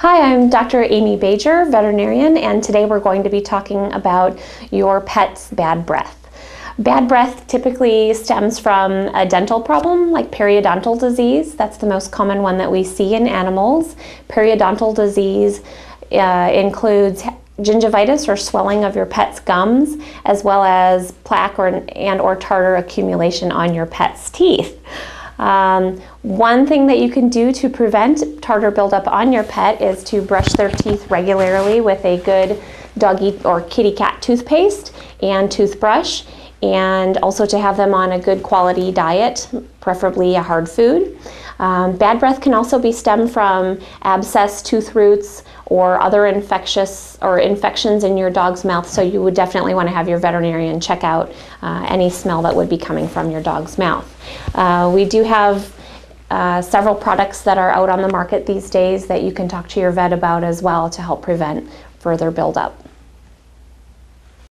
Hi, I'm Dr. Aimee Beger, veterinarian, and today we're going to be talking about your pet's bad breath. Bad breath typically stems from a dental problem like periodontal disease. That's the most common one that we see in animals. Periodontal disease uh, includes gingivitis or swelling of your pet's gums, as well as plaque or, and or tartar accumulation on your pet's teeth. Um, one thing that you can do to prevent tartar buildup on your pet is to brush their teeth regularly with a good doggy or kitty cat toothpaste and toothbrush and also to have them on a good quality diet, preferably a hard food. Um, bad breath can also be stemmed from abscess, tooth roots, or other infectious or infections in your dog's mouth. So you would definitely want to have your veterinarian check out uh, any smell that would be coming from your dog's mouth. Uh, we do have uh, several products that are out on the market these days that you can talk to your vet about as well to help prevent further buildup.